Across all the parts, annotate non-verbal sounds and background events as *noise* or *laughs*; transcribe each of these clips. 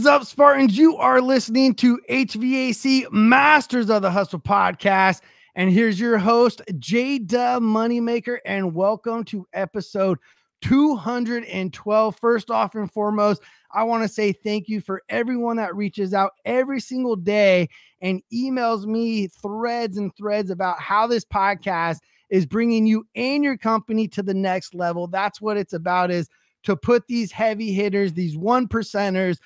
is up, Spartans? You are listening to HVAC Masters of the Hustle podcast. And here's your host, J Dub Moneymaker, and welcome to episode 212. First off and foremost, I want to say thank you for everyone that reaches out every single day and emails me threads and threads about how this podcast is bringing you and your company to the next level. That's what it's about is to put these heavy hitters, these one percenters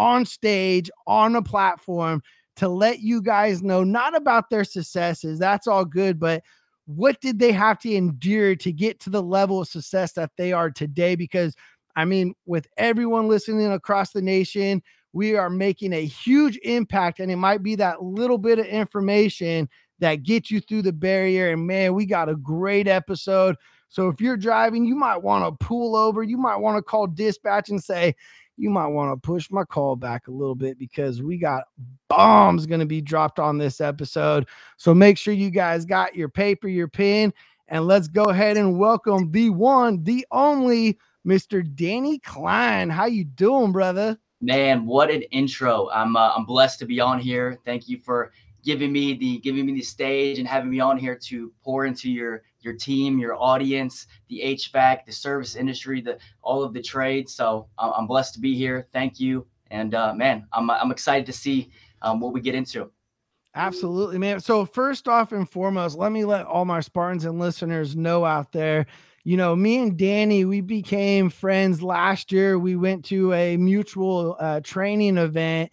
on stage, on a platform to let you guys know not about their successes. That's all good, but what did they have to endure to get to the level of success that they are today? Because I mean, with everyone listening across the nation, we are making a huge impact, and it might be that little bit of information that gets you through the barrier. And man, we got a great episode. So if you're driving, you might want to pull over. You might want to call dispatch and say, you might want to push my call back a little bit because we got bombs going to be dropped on this episode. So make sure you guys got your paper, your pen, and let's go ahead and welcome the one, the only Mr. Danny Klein. How you doing, brother? Man, what an intro. I'm uh, I'm blessed to be on here. Thank you for giving me the giving me the stage and having me on here to pour into your your team, your audience, the HVAC, the service industry, the all of the trades. So uh, I'm blessed to be here. Thank you, and uh, man, I'm I'm excited to see um, what we get into. Absolutely, man. So first off and foremost, let me let all my Spartans and listeners know out there. You know, me and Danny, we became friends last year. We went to a mutual uh, training event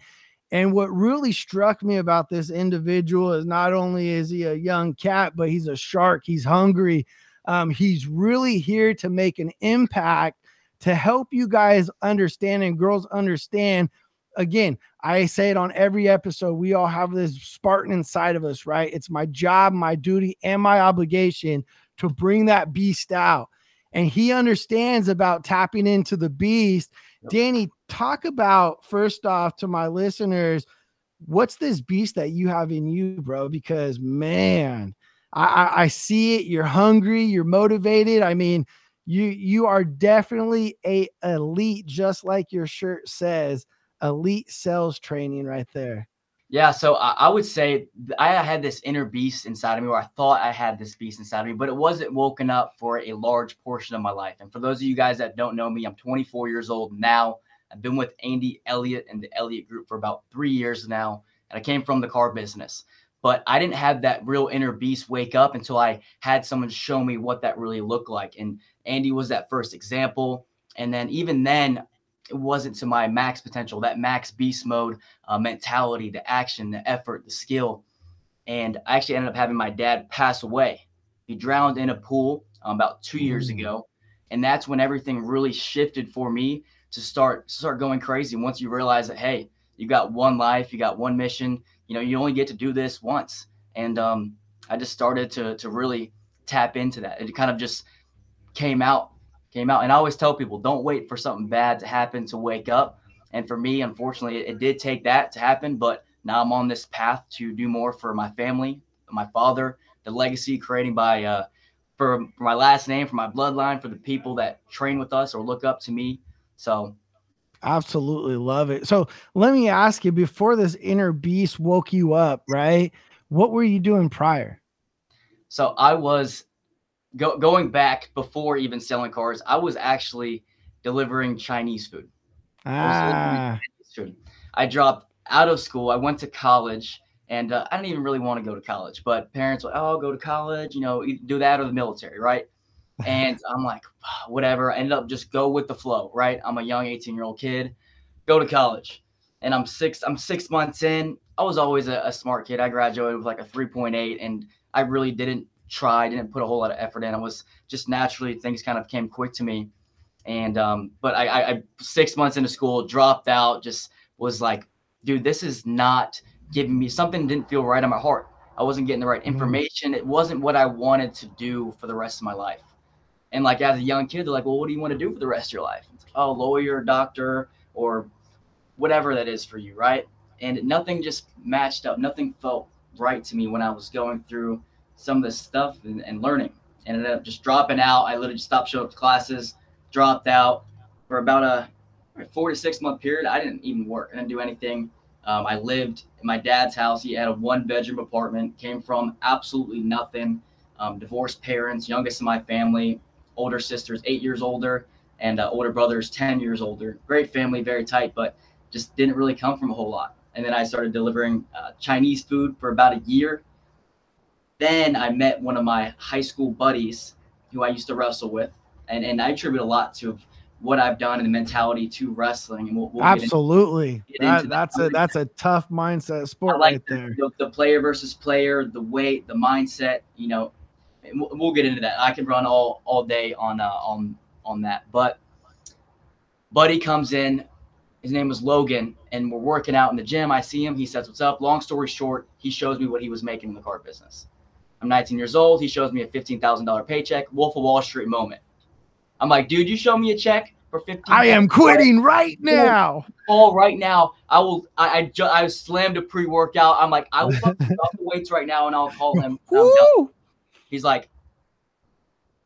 and what really struck me about this individual is not only is he a young cat, but he's a shark. He's hungry. Um, he's really here to make an impact to help you guys understand and girls understand. Again, I say it on every episode. We all have this Spartan inside of us, right? It's my job, my duty, and my obligation to bring that beast out. And he understands about tapping into the beast Danny, talk about first off to my listeners, what's this beast that you have in you, bro? Because man, I, I, I see it. You're hungry. You're motivated. I mean, you you are definitely a elite, just like your shirt says, elite sales training right there. Yeah, so I, I, would say I had this inner beast inside of me, or I thought I had this beast inside of me, but it wasn't woken up for a large portion of my life. And for those of you guys that don't know me, I'm 24 years old now. I've been with Andy Elliott and the Elliott Group for about three years now, and I came from the car business. But I didn't have that real inner beast wake up until I had someone show me what that really looked like. And Andy was that first example. And then even then, it wasn't to my max potential, that max beast mode uh, mentality, the action, the effort, the skill. And I actually ended up having my dad pass away. He drowned in a pool um, about two years mm. ago. And that's when everything really shifted for me to start start going crazy. Once you realize that, hey, you got one life, you got one mission, you know, you only get to do this once. And um, I just started to to really tap into that. It kind of just came out came out. And I always tell people, don't wait for something bad to happen to wake up. And for me, unfortunately, it, it did take that to happen. But now I'm on this path to do more for my family, my father, the legacy creating by uh, for, for my last name, for my bloodline, for the people that train with us or look up to me. So absolutely love it. So let me ask you before this inner beast woke you up, right? What were you doing prior? So I was go, going back before even selling cars, I was actually delivering Chinese food. Ah. I, Chinese food. I dropped out of school. I went to college, and uh, I didn't even really want to go to college. But parents were, oh, go to college, you know, do that or the military, right? *laughs* And I'm like, whatever. I ended up just go with the flow, right? I'm a young 18 year old kid, go to college, and I'm six. I'm six months in. I was always a, a smart kid. I graduated with like a 3.8, and I really didn't try, didn't put a whole lot of effort in. I was just naturally things kind of came quick to me. And um, but I, I, I six months into school, dropped out, just was like, dude, this is not giving me something didn't feel right on my heart. I wasn't getting the right mm-hmm. information. It wasn't what I wanted to do for the rest of my life. And like as a young kid, they're like, well, what do you want to do for the rest of your life? Like, oh, lawyer, doctor, or whatever that is for you, right? And nothing just matched up. Nothing felt right to me when I was going through some of this stuff and, and learning. And ended up just dropping out. I literally stopped showing up to classes, dropped out for about a four to six month period, I didn't even work. I didn't do anything. Um, I lived in my dad's house. He had a one bedroom apartment, came from absolutely nothing. Um, divorced parents, youngest in my family, older sister's eight years older, and uh, older brother's 10 years older. Great family, very tight, but just didn't really come from a whole lot. And then I started delivering uh, Chinese food for about a year. Then I met one of my high school buddies who I used to wrestle with. And, and I attribute a lot to what I've done and the mentality to wrestling. And we'll, we'll absolutely get into, get that, that's a that's a tough mindset sport like right the, there. The, the, player versus player, the weight, the mindset. You know, we'll, we'll, get into that. I can run all all day on uh, on on that. But Buddy comes in. His name was Logan, and we're working out in the gym. I see him. He says, "What's up?" Long story short, he shows me what he was making in the car business. I'm 19 years old. He shows me a $15,000 paycheck. Wolf of Wall Street moment. I'm like, dude, you show me a check for 15. I am quitting right now. All right now. I will. I I, ju- I slammed a pre workout. I'm like, I will fucking *laughs* the weights right now, and I'll call him. *laughs* He's like,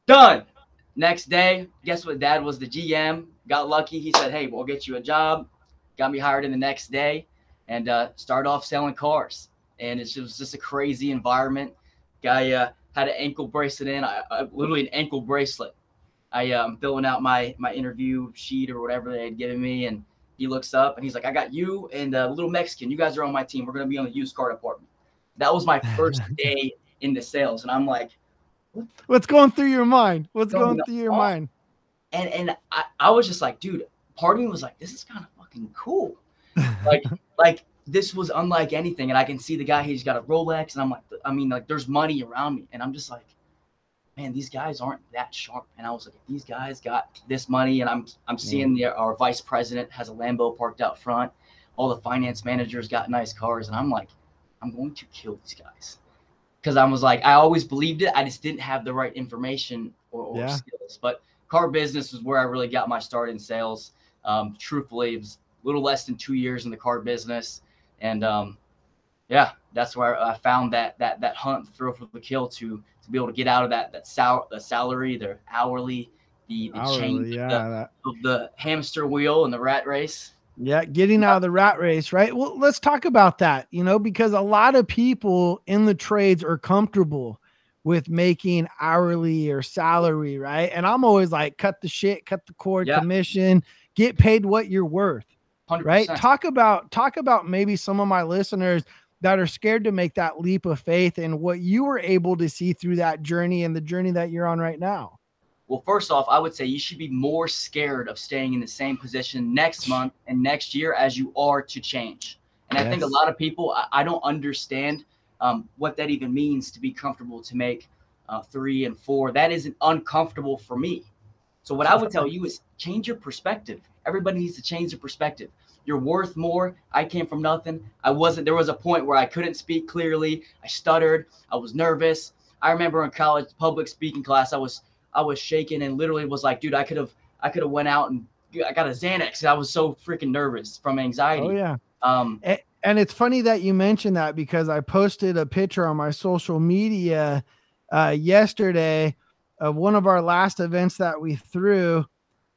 done. Next day, guess what? Dad was the GM. Got lucky. He said, hey, we'll get you a job. Got me hired in the next day, and uh, start off selling cars. And it was just a crazy environment. Guy uh, had an ankle bracelet in. I, I literally an ankle bracelet I um, filling out my my interview sheet or whatever they had given me, and he looks up and he's like, "I got you and a little Mexican. You guys are on my team. We're gonna be on the used car department." That was my *laughs* first day in the sales, and I'm like, what? "What's going through your mind? What's going, going through your mind?" And and I, I was just like, dude, part of me was like, "This is kind of fucking cool." *laughs* like like this was unlike anything, and I can see the guy. He's got a Rolex, and I'm like, I mean, like, there's money around me, and I'm just like man, these guys aren't that sharp. And I was like, these guys got this money, and I'm I'm seeing the, our vice president has a Lambo parked out front. All the finance managers got nice cars, and I'm like, I'm going to kill these guys because I was like, I always believed it. I just didn't have the right information or, or yeah. skills. But car business was where I really got my start in sales. Um, truthfully, it was a little less than two years in the car business, and um, yeah, that's where I found that that that hunt, thrill for the kill, to to be able to get out of that that sal- the salary, the hourly, the the hourly, change yeah, of, the, of the hamster wheel and the rat race. Yeah, getting out of the rat race, right? Well, let's talk about that, you know, because a lot of people in the trades are comfortable with making hourly or salary, right? And I'm always like, cut the shit, cut the cord, yeah. commission, get paid what you're worth. 100%. Right? Talk about talk about maybe some of my listeners that are scared to make that leap of faith and what you were able to see through that journey and the journey that you're on right now? Well, first off, I would say you should be more scared of staying in the same position next month and next year as you are to change. And yes. I think a lot of people, I, I don't understand um, what that even means to be comfortable to make uh, three and four. That isn't uncomfortable for me. So, what I would tell you is change your perspective. Everybody needs to change their perspective. You're worth more. I came from nothing. I wasn't, there was a point where I couldn't speak clearly. I stuttered. I was nervous. I remember in college public speaking class, I was, I was shaking and literally was like, dude, I could have, I could have went out and I got a Xanax. I was so freaking nervous from anxiety. Oh yeah. Um, and, and it's funny that you mentioned that because I posted a picture on my social media uh, yesterday of one of our last events that we threw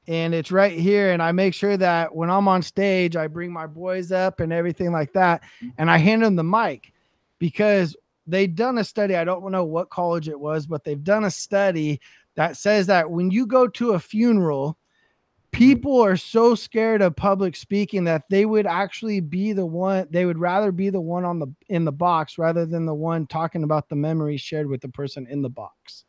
and it's right here and i make sure that when i'm on stage i bring my boys up and everything like that and i hand them the mic because they've done a study i don't know what college it was but they've done a study that says that when you go to a funeral people are so scared of public speaking that they would actually be the one they would rather be the one on the in the box rather than the one talking about the memories shared with the person in the box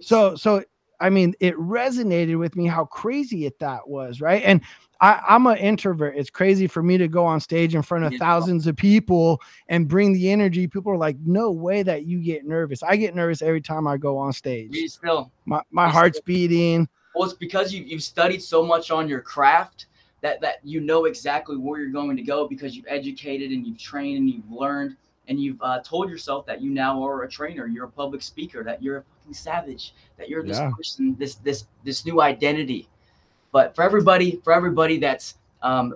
so so I mean, it resonated with me how crazy it that was, right? And I, am an introvert. It's crazy for me to go on stage in front of thousands of people and bring the energy. People are like, no way that you get nervous. I get nervous every time I go on stage. Me still. My, my heart's still. beating. Well, it's because you, you've studied so much on your craft that, that you know exactly where you're going to go because you've educated and you've trained and you've learned and you've uh, told yourself that you now are a trainer, you're a public speaker, that you're a fucking savage, that you're this yeah. person, this this this new identity. But for everybody, for everybody that's um,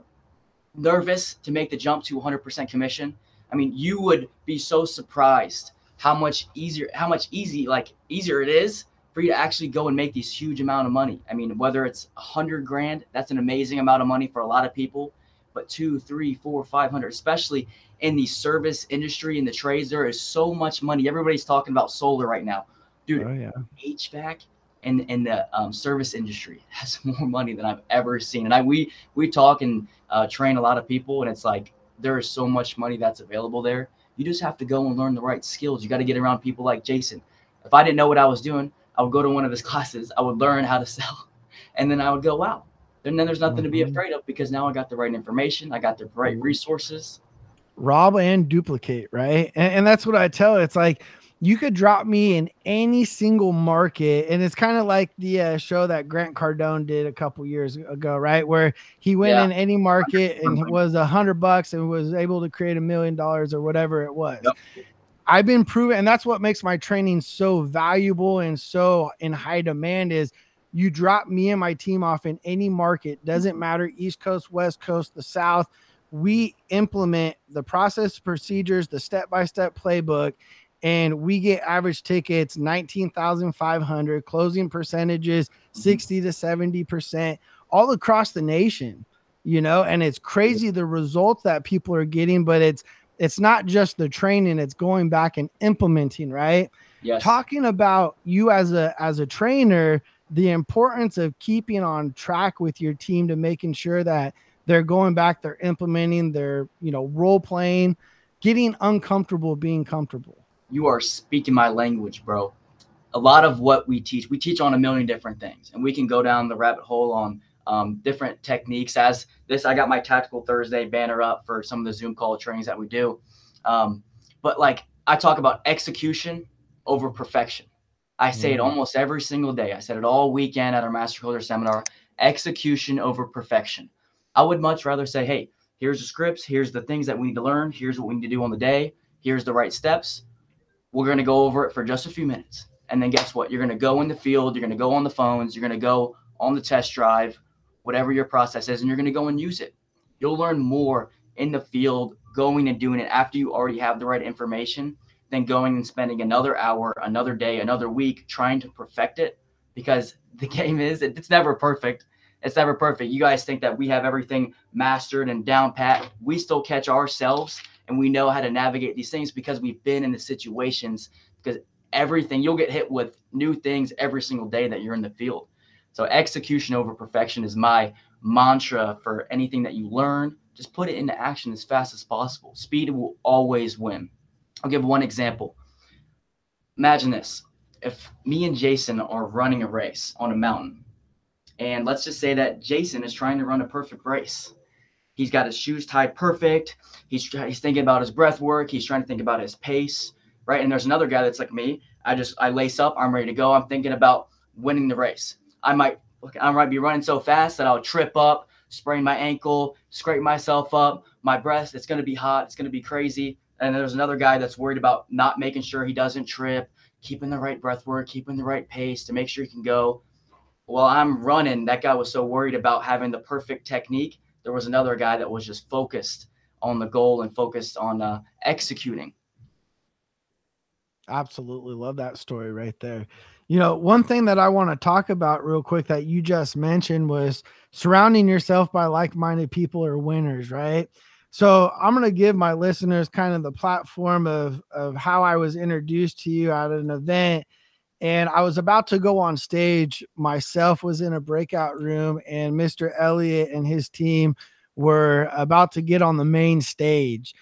nervous to make the jump to 100% commission, I mean, you would be so surprised how much easier, how much easy, like easier it is for you to actually go and make these huge amount of money. I mean, whether it's a hundred grand, that's an amazing amount of money for a lot of people. But two, three, four, five hundred, especially in the service industry in the trades, there is so much money. Everybody's talking about solar right now, dude. Oh, yeah. HVAC in in the um, service industry *laughs* has more money than I've ever seen. And I we we talk and uh, train a lot of people, and it's like there is so much money that's available there. You just have to go and learn the right skills. You got to get around people like Jason. If I didn't know what I was doing, I would go to one of his *laughs* classes. I would learn how to sell, *laughs* and then I would go, wow. And then there's nothing mm-hmm. to be mm-hmm. afraid of because now I got the right information. I got the right mm-hmm. resources. Rob and duplicate, right? And, and that's what I tell. It's like you could drop me in any single market and it's kind of like the uh, show that grant cardone did a couple years ago right where he went yeah. in any market and was a hundred bucks and was able to create a million dollars or whatever it was yep. I've been proven, and that's what makes my training so valuable and so in high demand is you drop me and my team off in any market, doesn't matter East Coast, West Coast, the South. We implement the process procedures, the step by step playbook, and we get average tickets 19,500, closing percentages mm-hmm. 60 to 70%, all across the nation, you know, and it's crazy the results that people are getting, but it's it's not just the training it's going back and implementing right yes. talking about you as a as a trainer the importance of keeping on track with your team to making sure that they're going back they're implementing their you know role playing getting uncomfortable being comfortable you are speaking my language bro a lot of what we teach we teach on a million different things and we can go down the rabbit hole on um, different techniques. As this, I got my Tactical Thursday banner up for some of the Zoom call trainings that we do. Um, but like I talk about execution over perfection. I say mm-hmm. it almost every single day. I said it all weekend at our Master Closer seminar execution over perfection. I would much rather say, hey, here's the scripts, here's the things that we need to learn, here's what we need to do on the day, here's the right steps. We're going to go over it for just a few minutes. And then guess what? You're going to go in the field, you're going to go on the phones, you're going to go on the test drive, whatever your process is, and you're going to go and use it. You'll learn more in the field going and doing it after you already have the right information than going and spending another hour, another day, another week trying to perfect it because *laughs* the game is it's never perfect. It's never perfect. You guys think that we have everything mastered and down pat. We still catch ourselves and we know how to navigate these things because we've been in the situations because everything you'll get hit with new things every single day that you're in the field. So execution over perfection is my mantra for anything that you learn. Just put it into action as fast as possible. Speed will always win. I'll give one example. Imagine this. If me and Jason are running a race on a mountain, and let's just say that Jason is trying to run a perfect race. He's got his shoes tied perfect. He's, he's thinking about his breath work. He's trying to think about his pace, right? And there's another guy that's like me. I just I lace up. I'm ready to go. I'm thinking about winning the race. I might I might be running so fast that I'll trip up, sprain my ankle, scrape myself up, my breast, it's gonna be hot, it's gonna be crazy. And there's another guy that's worried about not making sure he doesn't trip, keeping the right breath work, keeping the right pace to make sure he can go. While I'm running, that guy was so worried about having the perfect technique. There was another guy that was just focused on the goal and focused on uh, executing. Absolutely love that story right there. You know, one thing that I want to talk about real quick that you just mentioned was surrounding yourself by like minded people or winners, right? So I'm going to give my listeners kind of the platform of, of how I was introduced to you at an event. And I was about to go on stage myself, was in a breakout room, and Mr. Elliott and his team were about to get on the main stage.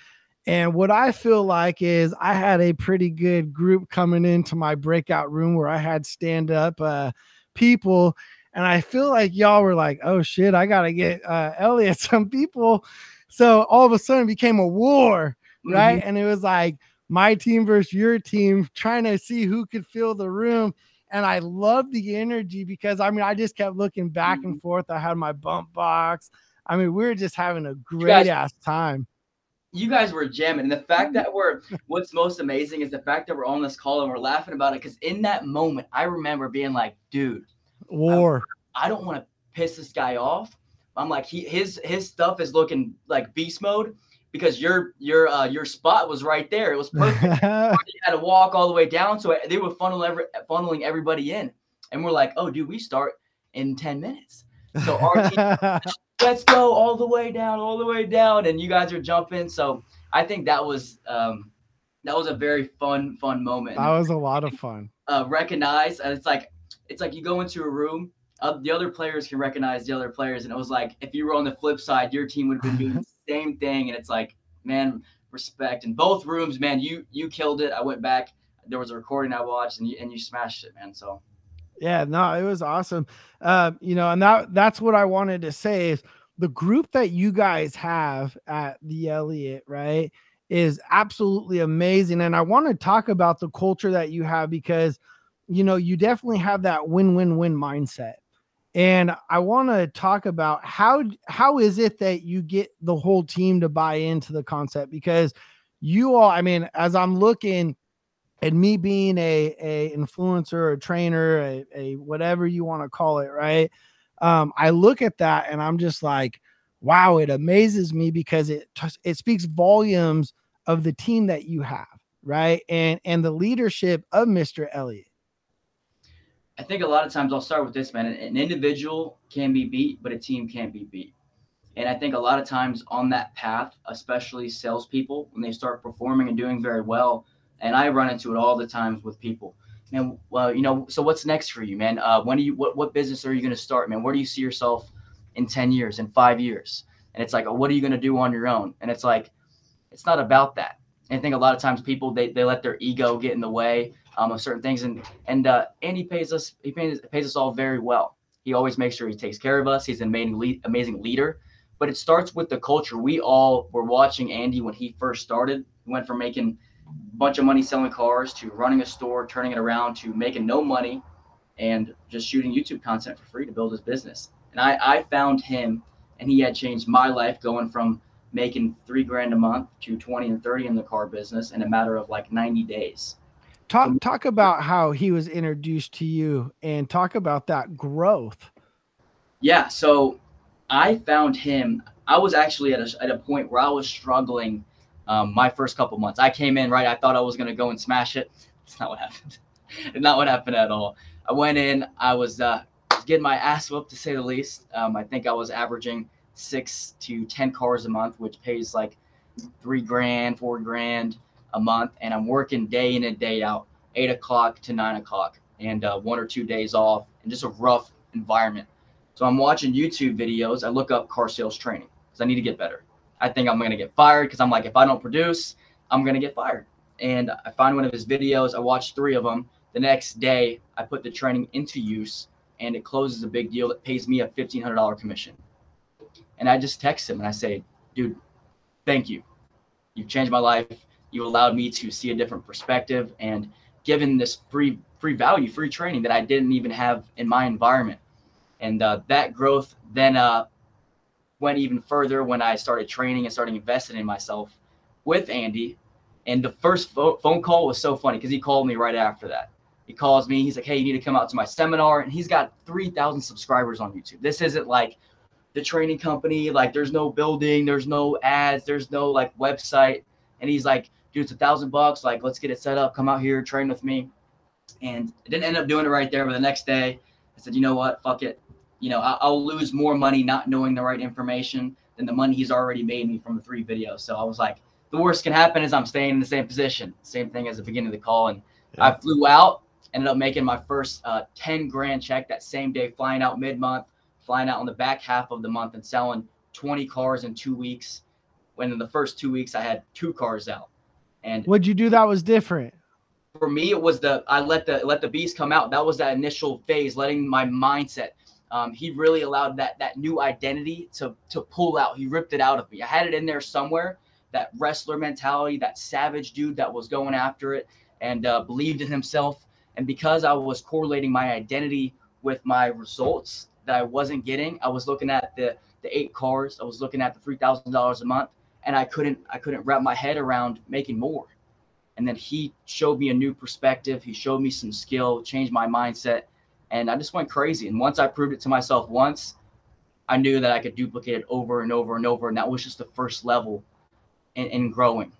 And what I feel like is I had a pretty good group coming into my breakout room where I had stand up uh, people. And I feel like y'all were like, oh shit, I got to get uh, Elliott *laughs* some people. So all of a sudden it became a war, right? Mm-hmm. And it was like my team versus your team trying to see who could fill the room. And I love the energy because I mean, I just kept looking back and mm-hmm. forth. I had my bump box. I mean, we were just having a great guys, ass time you guys were jamming. And the fact that we're what's most amazing is the fact that we're on this call and we're laughing about it. Cause in that moment, I remember being like, dude, war. I, I don't want to piss this guy off. I'm like, he his his stuff is looking like beast mode because your your uh your spot was right there. It was *laughs* perfect. you had to walk all the way down. So they were funneling every, funneling everybody in. And we're like, oh, dude, we start in 10 minutes. So *laughs* our team, let's go all the way down, all the way down. And you guys are jumping. So I think that was um that was a very fun, fun moment. That was a lot of fun. Uh recognize and it's like it's like you go into a room, uh, the other players can recognize the other players. And it was like if you were on the flip side, your team would have been doing *laughs* same thing. And it's like, man, respect. In both rooms, man, you you killed it. I went back. There was a recording I watched and you and you smashed it, man. So yeah, no, it was awesome. Uh, you know, and that that's what I wanted to say is the group that you guys have at the Elliott, right, is absolutely amazing. And I want to talk about the culture that you have because you know you definitely have that win-win-win mindset. And I want to talk about how how is it that you get the whole team to buy into the concept because you all, I mean, as I'm looking and me being a a influencer, a trainer, a, a whatever you want to call it, right? Um, I look at that and I'm just like, wow, it amazes me because it it speaks volumes of the team that you have, right? And and the leadership of Mr. Elliott. I think a lot of times I'll start with this, man. An individual can be beat, but a team can't be beat. And I think a lot of times on that path, especially salespeople, when they start performing and doing very well, and I run into it all the times with people. Man, well, you know, so what's next for you, man? Uh, when do you what what business are you going to start, man? Where do you see yourself in ten years, in five years? And it's like, oh, what are you going to do on your own? And it's like, it's not about that. And I think a lot of times people they, they let their ego get in the way um, of certain things. And and uh, Andy pays us he pays, pays us all very well. He always makes sure he takes care of us. He's an amazing amazing leader. But it starts with the culture. We all were watching Andy when he first started. He went from making a bunch of money selling cars to running a store, turning it around to making no money and just shooting YouTube content for free to build his business. And I, I found him and he had changed my life going from making three grand a month to 20 and 30 in the car business in a matter of like 90 days. Talk, talk about how he was introduced to you and talk about that growth. Yeah. So I found him. I was actually at a, at a point where I was struggling um, my first couple months. I came in right. I thought I was gonna go and smash it. *laughs* It's not what happened. it's *laughs* not what happened at all. I went in. I was uh, getting my ass whooped to say the least. Um, I think I was averaging six to ten cars a month, which pays like three grand, four grand a month, and I'm working day in and day out, eight o'clock to nine o'clock, and uh, one or two days off, and just a rough environment. So I'm watching YouTube videos. I look up car sales training because I need to get better. I think I'm gonna get fired because I'm like, if I don't produce, I'm gonna get fired. And I find one of his videos. I watch three of them. The next day, I put the training into use, and it closes a big deal that pays me a fifteen hundred dollar commission. And I just text him and I say, dude, thank you. You've changed my life. You allowed me to see a different perspective and given this free free value, free training that I didn't even have in my environment. And uh, that growth then uh, went even further when I started training and starting investing in myself with Andy. And the first fo- phone call was so funny because he called me right after that. He calls me. He's like, "Hey, you need to come out to my seminar." And he's got three thousand subscribers on YouTube. This isn't like the training company. Like, there's no building, there's no ads, there's no like website. And he's like, "Dude, it's a thousand bucks. Like, let's get it set up. Come out here, train with me." And I didn't end up doing it right there. But the next day, I said, "You know what? Fuck it you know, I'll lose more money not knowing the right information than the money he's already made me from the three videos. So I was like, the worst can happen is I'm staying in the same position. Same thing as the beginning of the call. And yeah. I flew out, ended up making my first uh, 10 grand check that same day, flying out mid month, flying out on the back half of the month and selling 20 cars in two weeks. When in the first two weeks, I had two cars out. And what'd you do that was different? For me, it was the I let the let the beast come out. That was that initial phase, letting my mindset um, he really allowed that that new identity to to pull out. He ripped it out of me. I had it in there somewhere. That wrestler mentality, that savage dude that was going after it and uh, believed in himself. And because I was correlating my identity with my results that I wasn't getting, I was looking at the the eight cars. I was looking at the three thousand dollars a month, and I couldn't I couldn't wrap my head around making more. And then he showed me a new perspective. He showed me some skill, changed my mindset, and I just went crazy. And once I proved it to myself once, I knew that I could duplicate it over and over and over. And that was just the first level in, in growing.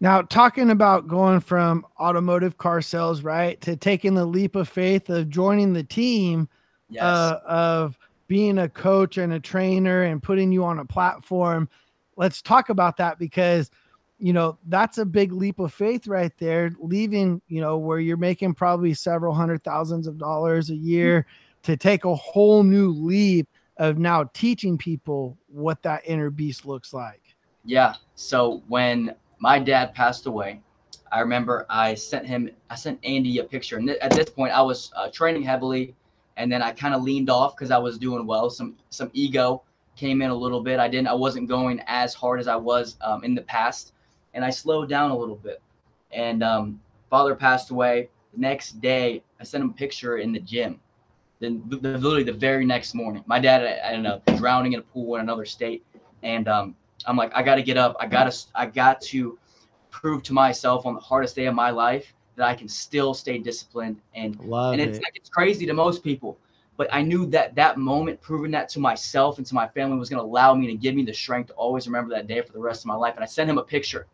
Now, talking about going from automotive car sales, right, to taking the leap of faith of joining the team Yes. uh, of being a coach and a trainer and putting you on a platform. Let's talk about that because, you know, that's a big leap of faith right there, leaving, you know, where you're making probably several hundred thousands of dollars a year to take a whole new leap of now teaching people what that inner beast looks like. Yeah. So when my dad passed away, I remember I sent him, I sent Andy a picture. And th- at this point, I was uh, training heavily, and then I kind of leaned off because I was doing well. Some some ego came in a little bit. I didn't, I wasn't going as hard as I was um, in the past, and I slowed down a little bit. And um, father passed away. The next day, I sent him a picture in the gym. Then the, the- literally the very next morning, my dad, I, I don't know, drowning in a pool in another state, and um, I'm like, I got to get up. I got to, I got to prove to myself on the hardest day of my life that I can still stay disciplined. And Love and it's like it's crazy to most people, but I knew that that moment, proving that to myself and to my family, was going to allow me to give me the strength to always remember that day for the rest of my life. And I sent him a picture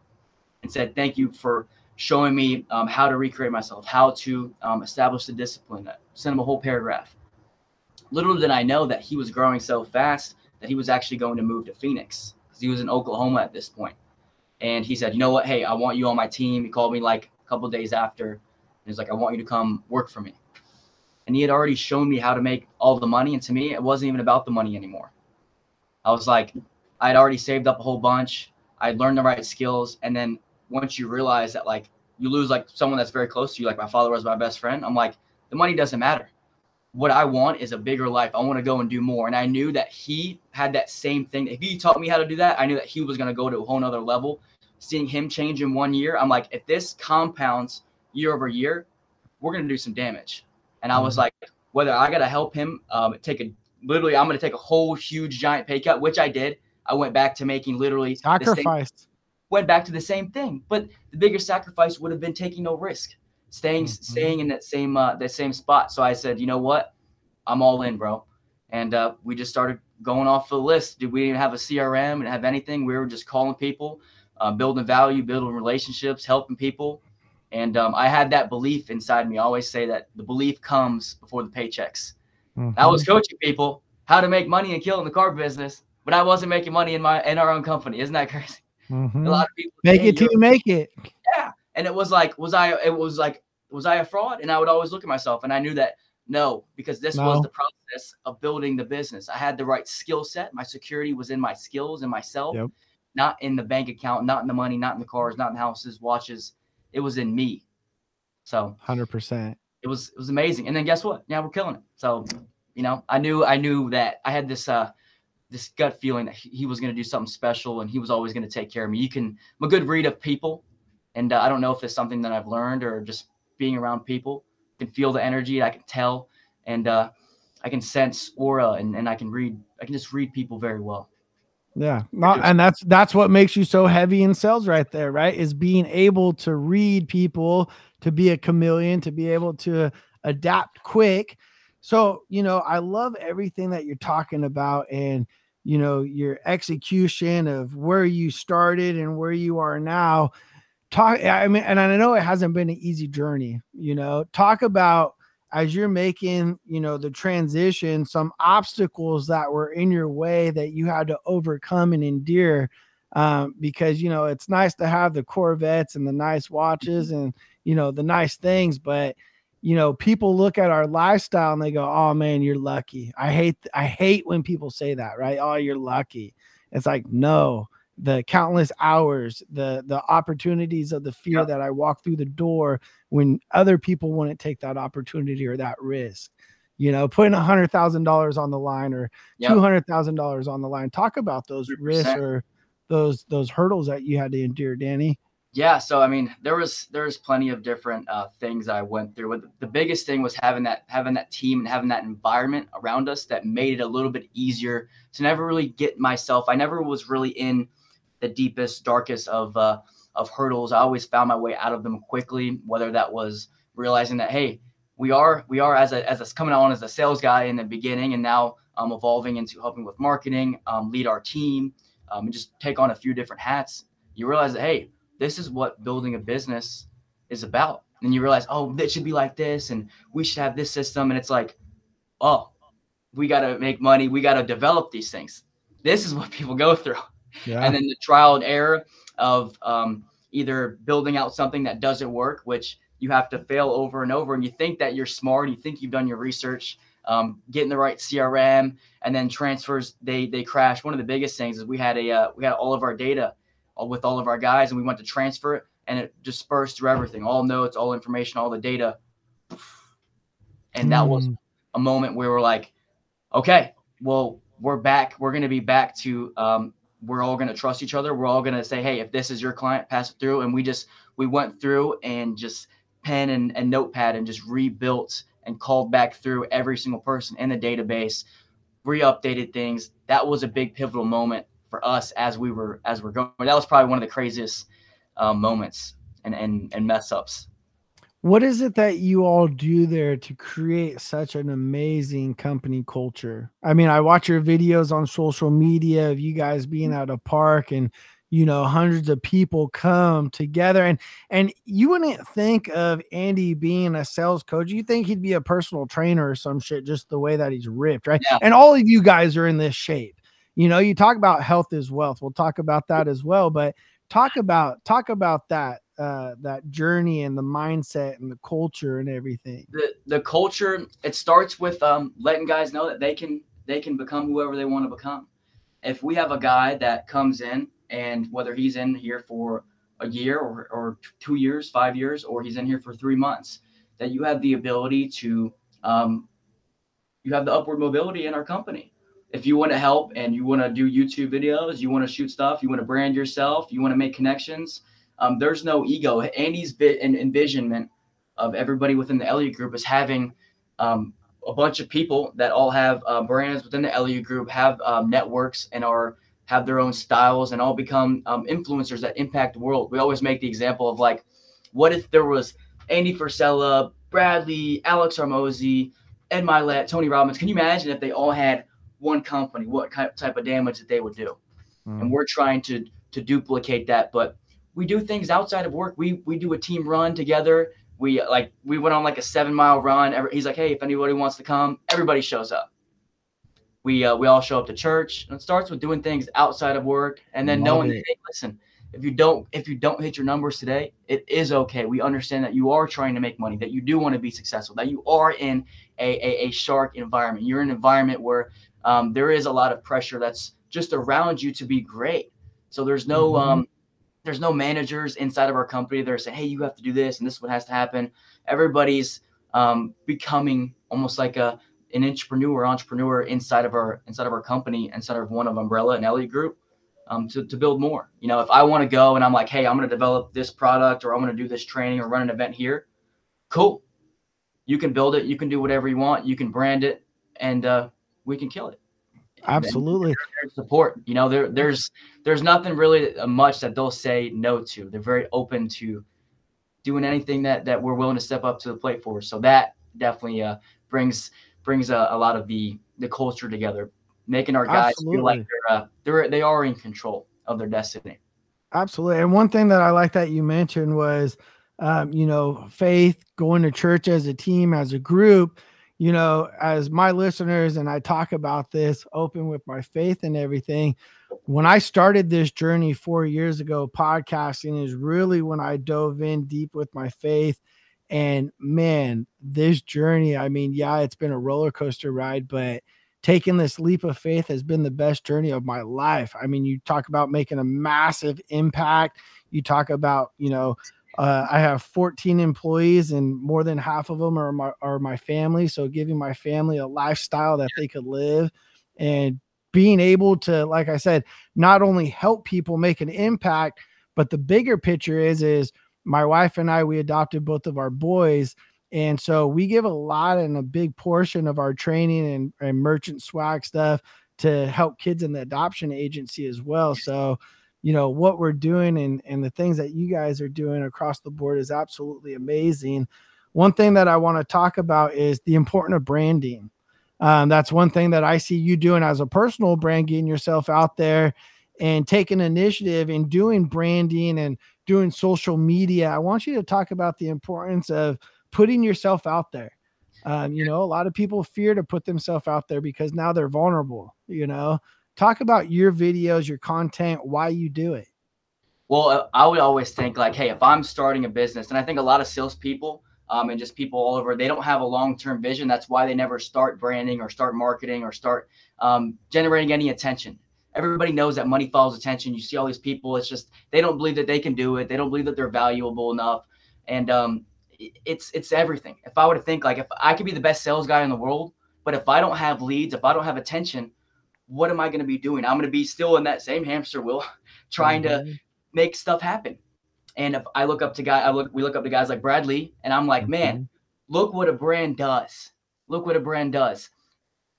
and said, "Thank you for showing me um, how to recreate myself, how to um, establish the discipline." I sent him a whole paragraph. Little did I know that he was growing so fast that he was actually going to move to Phoenix because he was in Oklahoma at this point. And he said, "You know what? Hey, I want you on my team." He called me like a couple days after. He was like, "I want you to come work for me." And he had already shown me how to make all the money. And to me, it wasn't even about the money anymore. I was like, I'd already saved up a whole bunch. I'd learned the right skills. And then once you realize that, like, you lose like someone that's very close to you, like my father was my best friend, I'm like, the money doesn't matter. What I want is a bigger life. I want to go and do more. And I knew that he had that same thing. If he taught me how to do that, I knew that he was going to go to a whole nother level. Seeing him change in one year, I'm like, if this compounds year over year, we're going to do some damage. And I was Mhm. like, whether I got to help him um, take a literally, I'm going to take a whole huge giant pay cut, which I did. I went back to making literally the same, Sacrifice. went back to the same thing. But the bigger sacrifice would have been taking no risk, staying Mhm. staying in that same uh, that same spot. So I said, you know what, I'm all in, bro. And uh, we just started going off the list. Did we didn't have a CRM and have anything? We were just calling people, uh, building value, building relationships, helping people. And um, I had that belief inside me. I always say that the belief comes before the paychecks. I Mhm. was coaching people how to make money and kill in the car business, but I wasn't making money in my in our own company. Isn't that *laughs* crazy? Mhm. A lot of people Make it till "You're make it. Yeah, and it was like was i it was like was i a fraud and i would always look at myself and i knew that no because this was the process of building the business i had the right skill set my security was in my skills and myself Yep. not in the bank account not in the money not in the cars not in the houses watches it was in me. So Hundred percent. it was it was amazing. And then guess what? Now we're killing it. So you know i knew i knew that i had this uh this gut feeling that he he was going to do something special and he was always going to take care of me. You can i'm a good read of people and uh, i don't know if it's something that i've learned or just being around people. I can feel the energy i can tell and uh i can sense aura and, and i can read i can just read people very well Yeah. Not, and that's that's what makes you so heavy in sales right there, right? Is being able to read people, to be a chameleon, to be able to adapt quick. So, you know, I love everything that you're talking about and you know, your execution of where you started and where you are now. Talk I mean, and I know it hasn't been an easy journey, you know. Talk about as you're making, you know, the transition, some obstacles that were in your way that you had to overcome and endure. Um, because you know it's nice to have the Corvettes and the nice watches and you know the nice things, but you know people look at our lifestyle and they go, "Oh man, you're lucky." I hate I hate when people say that, right? Oh, you're lucky. It's like no, the countless hours, the the opportunities of the fear Yep. that I walk through the door when other people wouldn't take that opportunity or that risk. You know, putting a hundred thousand dollars on the line or Yep. two hundred thousand dollars on the line. Talk about those risks 100%. or those those hurdles that you had to endure, Danny. Yeah, so I mean, there was there was plenty of different uh, things I went through. But the biggest thing was having that having that team and having that environment around us that made it a little bit easier to never really get myself. I never was really in the deepest, darkest of uh, of hurdles. I always found my way out of them quickly. Whether that was realizing that hey, we are we are as a as a coming on as a sales guy in the beginning, and now um, evolving into helping with marketing, um, lead our team, um, and just take on a few different hats. You realize that hey, this is what building a business is about. And you realize, oh, it should be like this, and we should have this system. And it's like, oh, we got to make money. We got to develop these things. This is what *laughs* people go through. Yeah. And then the trial and error of um, either building out something that doesn't work, which you have to fail over and over. And you think that you're smart, you think you've done your research, um, getting the right CRM, and then transfers they they crash. One of the biggest things is we had a uh, we had all of our data with all of our guys, and we went to transfer it, and it dispersed through everything, all notes, all information, all the data. And that mm. was hmm. a moment where we're like, okay, well, we're back. We're going to be back to um, we're all going to trust each other. We're all going to say, hey, if this is your client, pass it through. And we just we went through and just pen and, and notepad and just rebuilt and called back through every single person in the database, re-updated things. That was a big pivotal moment for us as we were as we're going. That was probably one of the craziest um, moments and and and mess ups what is it that you all do there to create such an amazing company culture? I mean, I watch your videos on social media of you guys being mm. at a park and you know hundreds of people come together and and you wouldn't think of Andy being a sales coach. You think he'd be a personal trainer or some shit just the way that he's ripped right? Yeah. and all of you guys are in this shape. You know you talk about health is wealth. We'll talk about that as well but talk about talk about that uh, that journey and the mindset and the culture and everything? The the culture it starts with um, letting guys know that they can they can become whoever they want to become. If we have a guy that comes in and whether he's in here for a year or, or two years, five years, or he's in here for three months, that you have the ability to um, you have the upward mobility in our company. If you want to help and you want to do YouTube videos, you want to shoot stuff, you want to brand yourself, you want to make connections, um, there's no ego. Andy's bit and envisionment of everybody within the Elliott Group is having um, a bunch of people that all have uh, brands within the Elliott Group, have um, networks, and are have their own styles, and all become um, influencers that impact the world. We always make the example of like, what if there was Andy Frisella, Brad Lea, Alex Hormozi, Ed Mylett, Tony Robbins? Can you imagine if they all had one company? What type of damage that they would do? Mm. And we're trying to to duplicate that, but we do things outside of work. We we do a team run together. We like we went on like a seven mile run. He's like, hey, if anybody wants to come, everybody shows up. We uh, we all show up to church. And it starts with doing things outside of work, and then Love knowing, hey, listen, if you don't if you don't hit your numbers today, it is okay. We understand that you are trying to make money, that you do want to be successful, that you are in a a, a shark environment. You're in an environment where um, there is a lot of pressure that's just around you to be great. So there's no mm-hmm. um, there's no managers inside of our company that are saying, hey, you have to do this and this is what has to happen. Everybody's um, becoming almost like a an entrepreneur, entrepreneur inside of our inside of our company, inside of one of Umbrella and Elliott Group, um, to, to build more. You know, if I want to go and I'm like, hey, I'm going to develop this product or I'm going to do this training or run an event here, cool. You can build it. You can do whatever you want. You can brand it, and uh, we can kill it. Absolutely. Support. You know, there there's there's nothing really uh, much that they'll say no to. They're very open to doing anything that that we're willing to step up to the plate for. So that definitely uh, brings brings a, a lot of the the culture together, making our guys Absolutely. feel like they're uh, they're they are in control of their destiny. Absolutely. And one thing that I like that you mentioned was, um, you know, faith, going to church as a team, as a group you know, as my listeners, and I talk about this open with my faith and everything. When I started this journey four years ago, podcasting is really when I dove in deep with my faith. And man, this journey, I mean, yeah, it's been a roller coaster ride, but taking this leap of faith has been the best journey of my life. I mean, you talk about making a massive impact. You talk about, you know, uh, I have 14 employees, and more than half of them are my are my family. So giving my family a lifestyle that they could live, and being able to, like I said, not only help people make an impact, but the bigger picture is is my wife and I we adopted both of our boys, and so we give a lot and a big portion of our training and, and merchant swag stuff to help kids in the adoption agency as well. So you know what we're doing and and the things that you guys are doing across the board is absolutely amazing one thing that i want to talk about is the importance of branding um, that's one thing that i see you doing as a personal brand getting yourself out there and taking initiative in doing branding and doing social media. I want you to talk about the importance of putting yourself out there. Um, you know, a lot of people fear to put themselves out there because now they're vulnerable. You know, talk about your videos, your content, why you do it. Well, uh, I would always think like, hey, if I'm starting a business, and I think a lot of salespeople um, and just people all over, they don't have a long-term vision. That's why they never start branding or start marketing or start um, generating any attention. Everybody knows that money follows attention. You see all these people. It's just they don't believe that they can do it. They don't believe that they're valuable enough, and um, it's it's everything. If I were to think like if I could be the best sales guy in the world, but if I don't have leads, if I don't have attention, what am I going to be doing? I'm going to be still in that same hamster wheel, *laughs* trying mm-hmm. to make stuff happen. And if I look up to guy, I look we look up to guys like Brad Lea, and I'm like, mm-hmm. man, look what a brand does. Look what a brand does.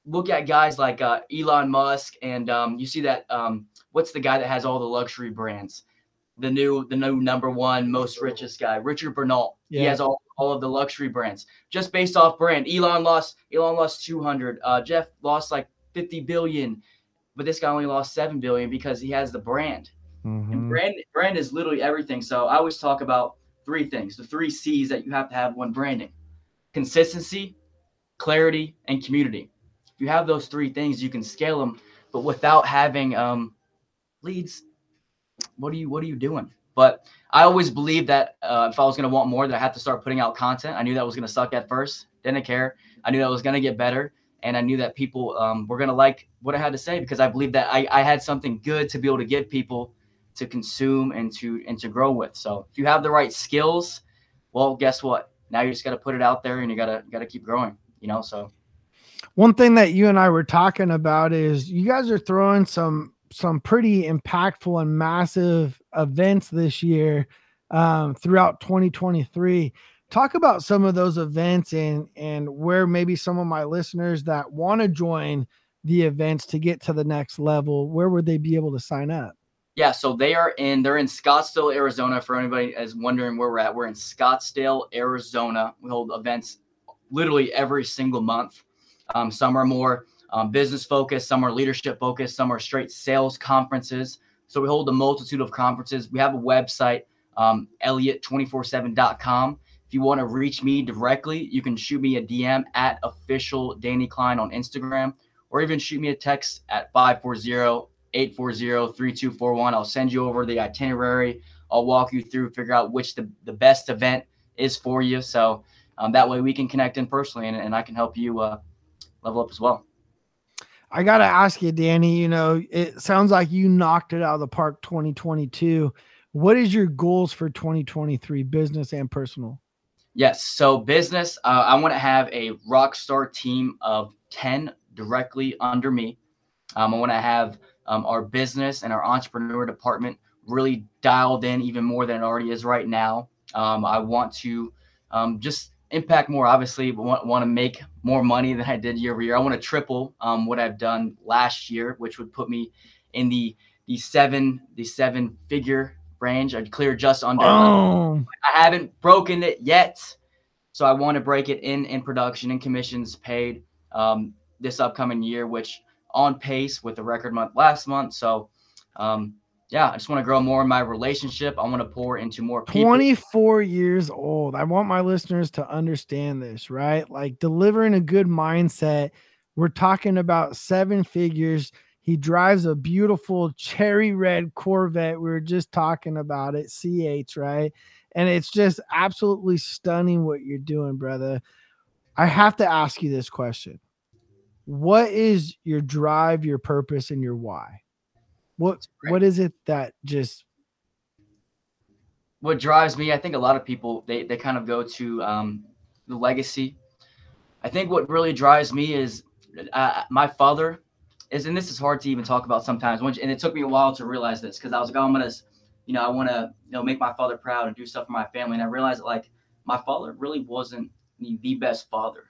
Look at guys like uh, Elon Musk, and um, you see that um, what's the guy that has all the luxury brands? The new the new number one most richest guy, Richard Bernal. Yeah. He has all, all of the luxury brands just based off brand. Elon lost Elon lost 200. Uh, Jeff lost like 50 billion, but this guy only lost 7 billion because he has the brand. Mm-hmm. And brand brand is literally everything. So I always talk about three things, the three C's that you have to have when branding. Consistency, clarity, and community. If you have those three things, you can scale them, but without having um, leads, what are you what are you doing? But I always believed that uh, if I was going to want more, that I had to start putting out content. I knew that was going to suck at first. Didn't care. I knew that was going to get better and I knew that people um, were gonna like what I had to say because I believe that I, I had something good to be able to give people to consume and to and to grow with. So if you have the right skills, well, guess what? Now you just got to put it out there and you gotta gotta keep growing. You know, so one thing that you and I were talking about is you guys are throwing some some pretty impactful and massive events this year um, throughout 2023 talk about some of those events and and where maybe some of my listeners that want to join the events to get to the next level where would they be able to sign up? Yeah so they are in they're in scottsdale arizona for anybody is wondering where we're at we're in scottsdale arizona. We hold events literally every single month. Um, some are more um, business focused some are leadership focused some are straight sales conferences. So we hold a multitude of conferences. We have a website um, elliott247.com if you want to reach me directly, you can shoot me a DM at official Danny Klein on Instagram, or even shoot me a text at 540-840-3241. I'll send you over the itinerary. I'll walk you through, figure out which the, the best event is for you. So um, that way we can connect in personally and, and I can help you uh, level up as well. I got to ask you, Danny, you know, it sounds like you knocked it out of the park 2022. What is your goals for 2023, business and personal? Yes. So business, uh, I want to have a rock star team of 10 directly under me. Um, I want to have um, our business and our entrepreneur department really dialed in even more than it already is right now. Um, I want to um, just impact more, obviously, but want, want to make more money than I did year over year. I want to triple um, what I've done last year, which would put me in the the seven the seven figure range. I'd clear just under. I haven't broken it yet, so I want to break it in in production and commissions paid um, this upcoming year, which on pace with the record month last month. So, um, yeah, I just want to grow more in my relationship. I want to pour into more people. 24 years old. I want my listeners to understand this, right? Like delivering a good mindset. We're talking about seven figures he drives a beautiful cherry red Corvette. We were just talking about it, CH, right? And it's just absolutely stunning what you're doing, brother. I have to ask you this question. What is your drive, your purpose, and your why? What what is it that just what drives me? I think a lot of people they they kind of go to um, the legacy. I think what really drives me is uh, my father is, and this is hard to even talk about sometimes. and it took me a while to realize this because I was like, oh, I'm gonna, you know, I want to, you know, make my father proud and do stuff for my family. And I realized that, like my father really wasn't the best father,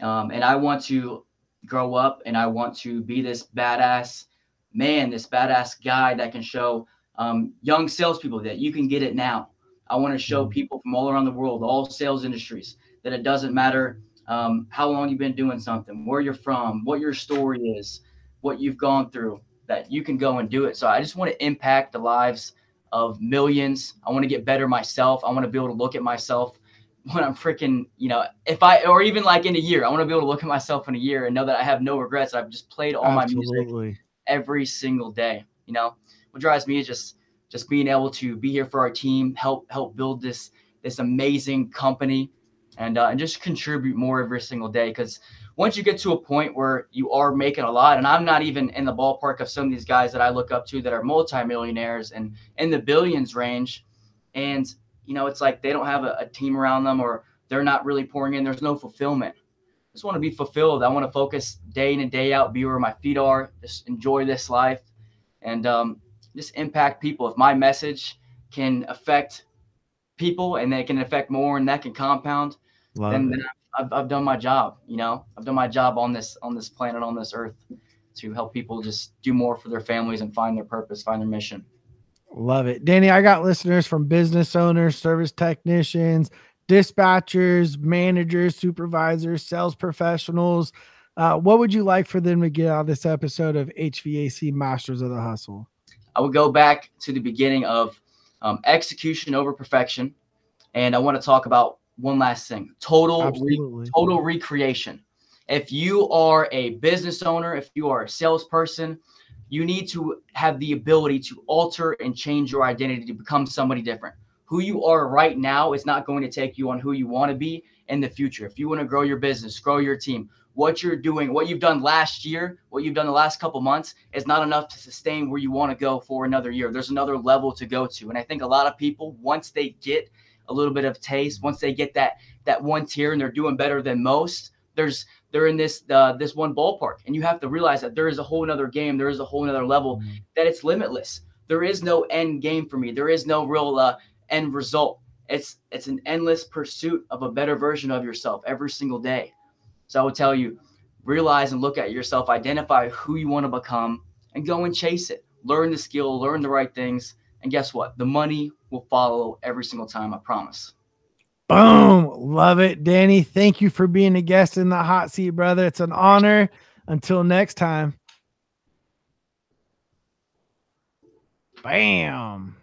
um, and I want to grow up and I want to be this badass man, this badass guy that can show um, young salespeople that you can get it now. I want to show mm-hmm. people from all around the world, all sales industries, that it doesn't matter um, how long you've been doing something, where you're from, what your story is, what you've gone through that you can go and do it. So I just want to impact the lives of millions. I want to get better myself. I want to be able to look at myself *laughs* when I'm freaking, you know, if I or even like in a year, I want to be able to look at myself in a year and know that I have no regrets. I've just played all Absolutely. my music every single day. You know, what drives me is just just being able to be here for our team, help help build this this amazing company, and uh, and just contribute more every single day. Because once you get to a point where you are making a lot, and I'm not even in the ballpark of some of these guys that I look up to that are multimillionaires and in the billions range, and you know, it's like they don't have a, a team around them or they're not really pouring in. There's no fulfillment. I just want to be fulfilled. I want to focus day in and day out, be where my feet are, just enjoy this life and um, just impact people. If my message can affect people and they can affect more and that can compound, Love then, then I've, I've done my job. You know, I've done my job on this on this planet, on this earth, to help people just do more for their families and find their purpose, find their mission. Love it. Danny, I got listeners from business owners, service technicians, dispatchers, managers, supervisors, sales professionals. Uh, what would you like for them to get out of this episode of HVAC Masters of the Hustle? I would go back to the beginning of um, execution over perfection. And I want to talk about one last thing total, re- total recreation. If you are a business owner, if you are a salesperson, you need to have the ability to alter and change your identity to become somebody different. Who you are right now is not going to take you on who you want to be in the future. If you want to grow your business, grow your team, what you're doing, what you've done last year, what you've done the last couple months is not enough to sustain where you want to go for another year. There's another level to go to. And I think a lot of people, once they get a little bit of taste, once they get that that one tier and they're doing better than most, there's they're in this uh, this one ballpark, and you have to realize that there is a whole another game, there is a whole another level, mm-hmm. that it's limitless. There is no end game for me. There is no real uh, end result. It's it's an endless pursuit of a better version of yourself every single day. So I would tell you, realize and look at yourself, identify who you want to become, and go and chase it. Learn the skill, learn the right things, and guess what? The money will follow every single time. I promise. Boom. Love it. Danny, thank you for being a guest in the hot seat, brother. It's an honor. Until next time. Bam.